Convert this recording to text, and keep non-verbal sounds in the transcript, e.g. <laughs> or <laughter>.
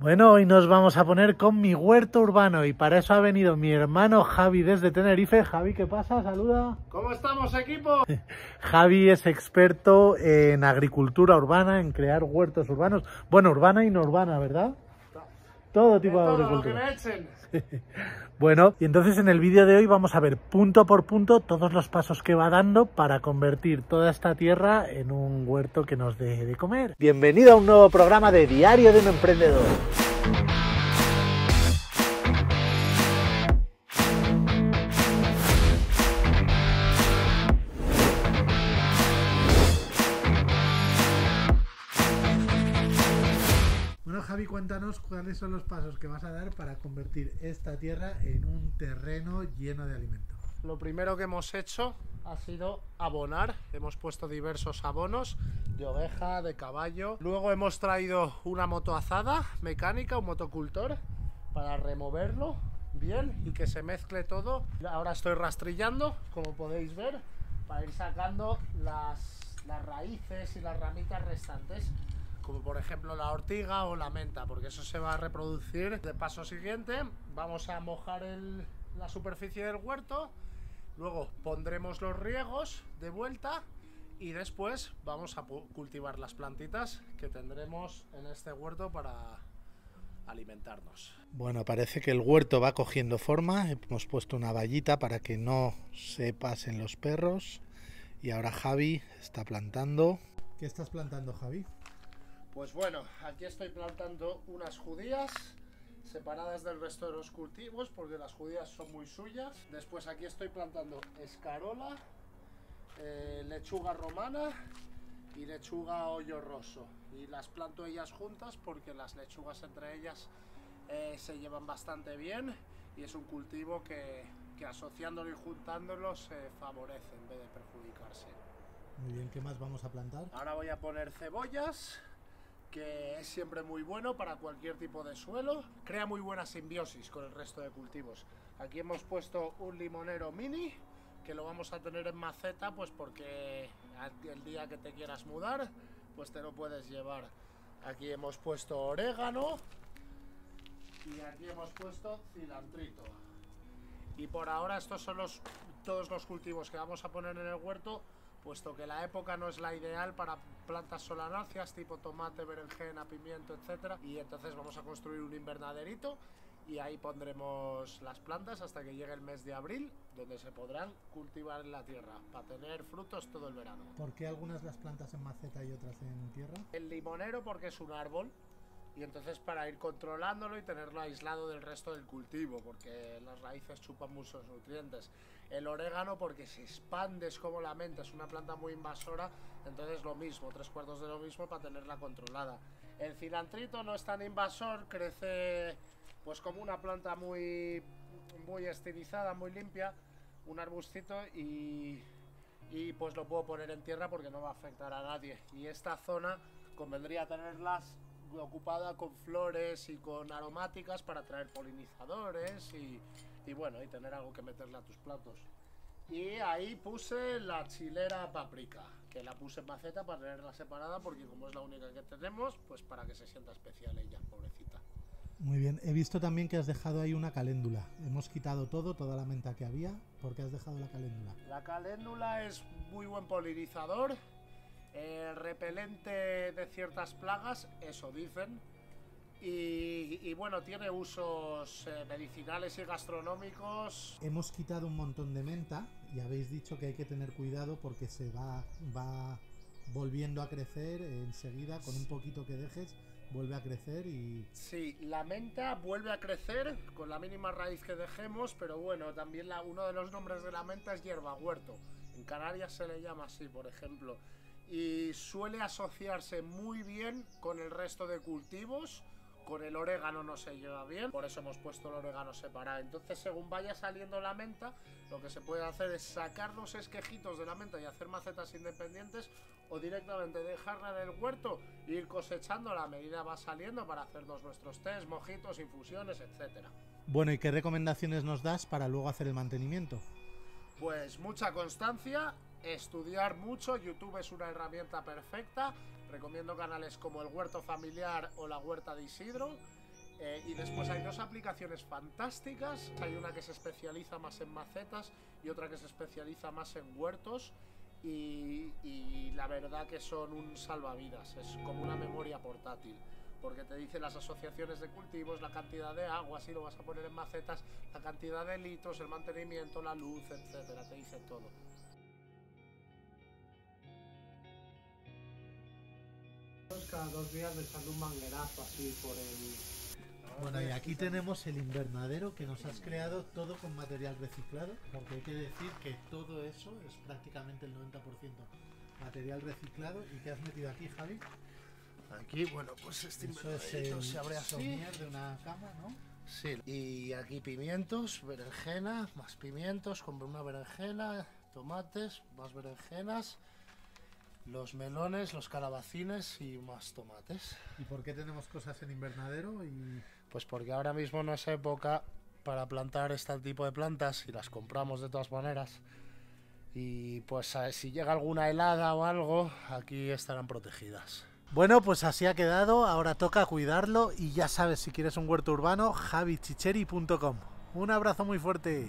Bueno, hoy nos vamos a poner con mi huerto urbano y para eso ha venido mi hermano Javi desde Tenerife. Javi, ¿qué pasa? Saluda. ¿Cómo estamos, equipo? <laughs> Javi es experto en agricultura urbana, en crear huertos urbanos. Bueno, urbana y no urbana, ¿verdad? Todo tipo de, todo agricultura. Lo que me echen. <laughs> Bueno, y entonces en el vídeo de hoy vamos a ver punto por punto todos los pasos que va dando para convertir toda esta tierra en un huerto que nos dé de comer. Bienvenido a un nuevo programa de Diario de un Emprendedor. Javi, cuéntanos cuáles son los pasos que vas a dar para convertir esta tierra en un terreno lleno de alimento. Lo primero que hemos hecho ha sido abonar. Hemos puesto diversos abonos de oveja, de caballo. Luego hemos traído una motoazada mecánica, un motocultor, para removerlo bien y que se mezcle todo. Ahora estoy rastrillando, como podéis ver, para ir sacando las, las raíces y las ramitas restantes como por ejemplo la ortiga o la menta, porque eso se va a reproducir. De paso siguiente, vamos a mojar el- la superficie del huerto, luego pondremos los riegos de vuelta y después vamos a cultivar las plantitas que tendremos en este huerto para alimentarnos. Bueno, parece que el huerto va cogiendo forma. Hemos puesto una vallita para que no se pasen los perros. Y ahora Javi está plantando. ¿Qué estás plantando, Javi? Pues bueno, aquí estoy plantando unas judías separadas del resto de los cultivos porque las judías son muy suyas. Después aquí estoy plantando escarola, eh, lechuga romana y lechuga hoyo roso. Y las planto ellas juntas porque las lechugas entre ellas eh, se llevan bastante bien y es un cultivo que, que asociándolo y juntándolo se favorece en vez de perjudicarse. Muy bien, ¿qué más vamos a plantar? Ahora voy a poner cebollas, que es siempre muy bueno para cualquier tipo de suelo. Crea muy buena simbiosis con el resto de cultivos. Aquí hemos puesto un limonero mini, que lo vamos a tener en maceta, pues porque el día que te quieras mudar, pues te lo puedes llevar. Aquí hemos puesto orégano y aquí hemos puesto cilantrito. Y por ahora estos son los, todos los cultivos que vamos a poner en el huerto, puesto que la época no es la ideal para plantas solanáceas tipo tomate, berenjena, pimiento, etc. Y entonces vamos a construir un invernaderito y ahí pondremos las plantas hasta que llegue el mes de abril, donde se podrán cultivar en la tierra para tener frutos todo el verano. ¿Por qué algunas las plantas en maceta y otras en tierra? El limonero porque es un árbol y entonces para ir controlándolo y tenerlo aislado del resto del cultivo porque las raíces chupan muchos nutrientes. El orégano porque se expande, es como la menta, es una planta muy invasora, entonces lo mismo, tres cuartos de lo mismo para tenerla controlada. El cilantrito no es tan invasor, crece pues como una planta muy, muy estilizada, muy limpia, un arbustito y, y pues lo puedo poner en tierra porque no va a afectar a nadie. Y esta zona convendría tenerlas ocupada con flores y con aromáticas para atraer polinizadores y, y bueno, y tener algo que meterle a tus platos. Y ahí puse la chilera paprika, que la puse en maceta para tenerla separada porque como es la única que tenemos, pues para que se sienta especial ella, pobrecita. Muy bien, he visto también que has dejado ahí una caléndula. Hemos quitado todo, toda la menta que había, porque has dejado la caléndula. La caléndula es muy buen polinizador, eh, repelente de ciertas plagas, eso dicen. Y, y bueno, tiene usos eh, medicinales y gastronómicos. Hemos quitado un montón de menta y habéis dicho que hay que tener cuidado porque se va, va volviendo a crecer enseguida, con un poquito que dejes, vuelve a crecer y Sí, la menta vuelve a crecer con la mínima raíz que dejemos, pero bueno, también la, uno de los nombres de la menta es hierba huerto. En Canarias se le llama así, por ejemplo. Y suele asociarse muy bien con el resto de cultivos. Con el orégano no se lleva bien, por eso hemos puesto el orégano separado. Entonces, según vaya saliendo la menta, lo que se puede hacer es sacar los esquejitos de la menta y hacer macetas independientes o directamente dejarla en el huerto e ir cosechando la medida va saliendo para hacernos nuestros tés, mojitos, infusiones, etcétera. Bueno, ¿y qué recomendaciones nos das para luego hacer el mantenimiento? Pues mucha constancia, estudiar mucho, YouTube es una herramienta perfecta, recomiendo canales como el Huerto Familiar o la Huerta de Isidro Eh, y después hay dos aplicaciones fantásticas. Hay una que se especializa más en macetas y otra que se especializa más en huertos. Y, y la verdad que son un salvavidas, es como una memoria portátil porque te dicen las asociaciones de cultivos, la cantidad de agua, si lo vas a poner en macetas, la cantidad de litros, el mantenimiento, la luz, etcétera, te dicen todo. Cada dos días de un manguerazo así por el... Bueno, y aquí tenemos el invernadero que nos has creado todo con material reciclado, porque hay que decir que todo eso es prácticamente el 90% material reciclado. ¿Y qué has metido aquí, Javi? Aquí, bueno, pues este Eso es el se abre así. de una cama, ¿no? Sí, y aquí pimientos, berenjena, más pimientos, compré una berenjena, tomates, más berenjenas, los melones, los calabacines y más tomates. ¿Y por qué tenemos cosas en invernadero? Y... Pues porque ahora mismo no es época para plantar este tipo de plantas y las compramos de todas maneras. Y pues si llega alguna helada o algo, aquí estarán protegidas. Bueno, pues así ha quedado, ahora toca cuidarlo y ya sabes, si quieres un huerto urbano, javichicheri.com. Un abrazo muy fuerte.